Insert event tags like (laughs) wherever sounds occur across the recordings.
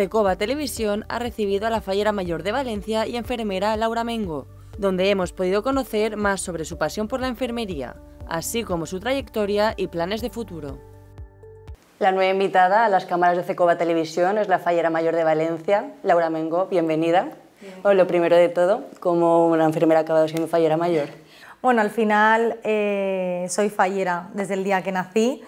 Cecoba Televisión ha recibido a la fallera mayor de Valencia y enfermera Laura Mengo, donde hemos podido conocer más sobre su pasión por la enfermería, así como su trayectoria y planes de futuro. La nueva invitada a las cámaras de Cecoba Televisión es la fallera mayor de Valencia, Laura Mengo, bienvenida. lo primero de todo, ¿cómo una enfermera ha acabado siendo fallera mayor? Bueno, al final eh, soy fallera desde el día que nací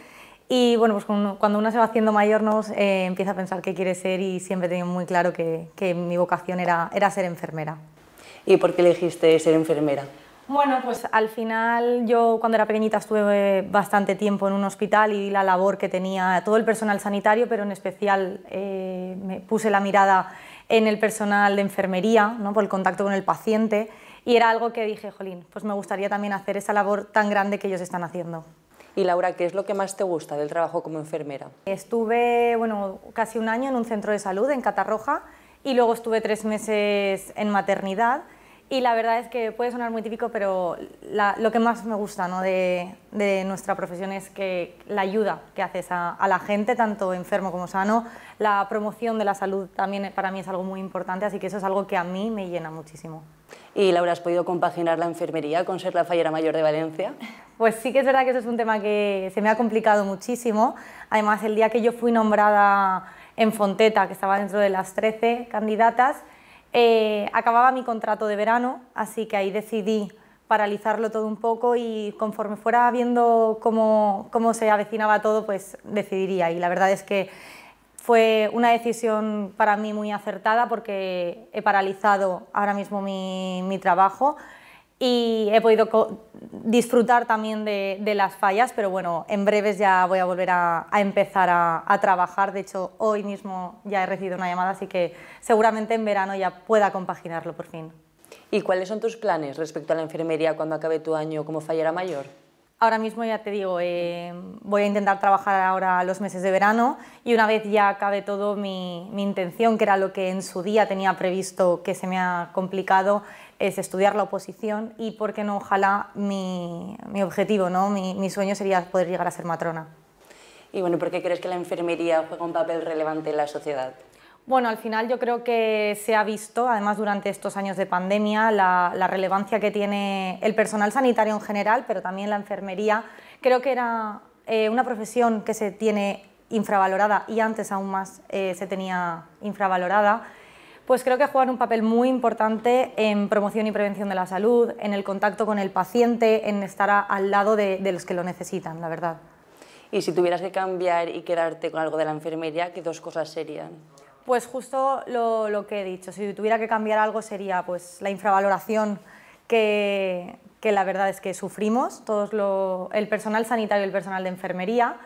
y bueno, pues cuando uno se va haciendo mayor nos eh, empieza a pensar qué quiere ser y siempre he tenido muy claro que, que mi vocación era, era ser enfermera. ¿Y por qué elegiste ser enfermera? Bueno, pues al final yo cuando era pequeñita estuve bastante tiempo en un hospital y la labor que tenía todo el personal sanitario, pero en especial eh, me puse la mirada en el personal de enfermería, ¿no? por el contacto con el paciente, y era algo que dije, jolín, pues me gustaría también hacer esa labor tan grande que ellos están haciendo. Y Laura, ¿qué es lo que más te gusta del trabajo como enfermera? Estuve bueno, casi un año en un centro de salud en Catarroja y luego estuve tres meses en maternidad y la verdad es que puede sonar muy típico, pero lo que más me gusta ¿no? de, nuestra profesión es que la ayuda que haces a, la gente, tanto enfermo como sano, la promoción de la salud también para mí es algo muy importante, así que eso es algo que a mí me llena muchísimo. ¿Y Laura, has podido compaginar la enfermería con ser la fallera mayor de Valencia? (laughs) Pues sí que es verdad que eso es un tema que se me ha complicado muchísimo. Además, el día que yo fui nombrada en Fonteta, que estaba dentro de las 13 candidatas, eh, acababa mi contrato de verano, así que ahí decidí paralizarlo todo un poco y conforme fuera viendo cómo, cómo se avecinaba todo, pues decidiría. Y la verdad es que fue una decisión para mí muy acertada porque he paralizado ahora mismo mi, mi trabajo y he podido disfrutar también de, las fallas, pero bueno, en breves ya voy a volver a, a empezar a, a, trabajar. De hecho, hoy mismo ya he recibido una llamada, así que seguramente en verano ya pueda compaginarlo por fin. ¿Y cuáles son tus planes respecto a la enfermería cuando acabe tu año como fallera mayor? Ahora mismo ya te digo, eh, voy a intentar trabajar ahora los meses de verano y una vez ya acabe todo mi, mi intención, que era lo que en su día tenía previsto que se me ha complicado, es estudiar la oposición y, ¿por qué no? Ojalá mi, mi objetivo, ¿no? Mi, mi, sueño sería poder llegar a ser matrona. ¿Y bueno, por qué crees que la enfermería juega un papel relevante en la sociedad? Bueno, al final yo creo que se ha visto, además durante estos años de pandemia, la, relevancia que tiene el personal sanitario en general, pero también la enfermería. Creo que era eh, una profesión que se tiene infravalorada y antes aún más eh, se tenía infravalorada pues creo que juegan un papel muy importante en promoción y prevención de la salud, en el contacto con el paciente, en estar al lado de, los que lo necesitan, la verdad. Y si tuvieras que cambiar y quedarte con algo de la enfermería, ¿qué dos cosas serían? Pues justo lo, que he dicho, si tuviera que cambiar algo sería pues, la infravaloración que, que la verdad es que sufrimos, todos lo, el personal sanitario y el personal de enfermería,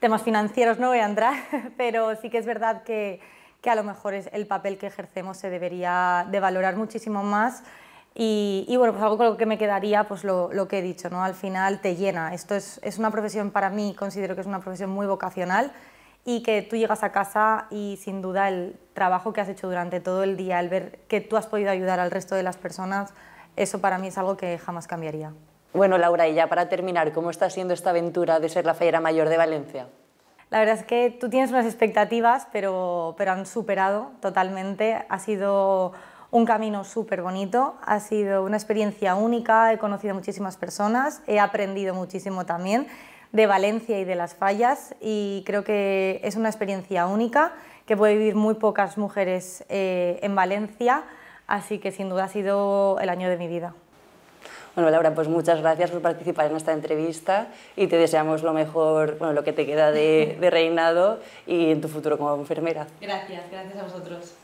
temas financieros no voy a entrar, (laughs) pero sí que es verdad que que a lo mejor es el papel que ejercemos se debería de valorar muchísimo más y, y bueno, pues algo con lo que me quedaría, pues lo, lo, que he dicho, ¿no? Al final te llena. Esto es, es una profesión para mí, considero que es una profesión muy vocacional y que tú llegas a casa y sin duda el trabajo que has hecho durante todo el día, el ver que tú has podido ayudar al resto de las personas, eso para mí es algo que jamás cambiaría. Bueno, Laura, y ya para terminar, ¿cómo está siendo esta aventura de ser la fallera mayor de Valencia? La verdad es que tú tienes unas expectativas, pero, pero han superado totalmente. Ha sido un camino súper bonito, ha sido una experiencia única, he conocido muchísimas personas, he aprendido muchísimo también de Valencia y de las fallas y creo que es una experiencia única que puede vivir muy pocas mujeres eh, en Valencia, así que sin duda ha sido el año de mi vida. Bueno, Laura, pues muchas gracias por participar en esta entrevista y te deseamos lo mejor, bueno, lo que te queda de, de reinado y en tu futuro como enfermera. Gracias, gracias a vosotros.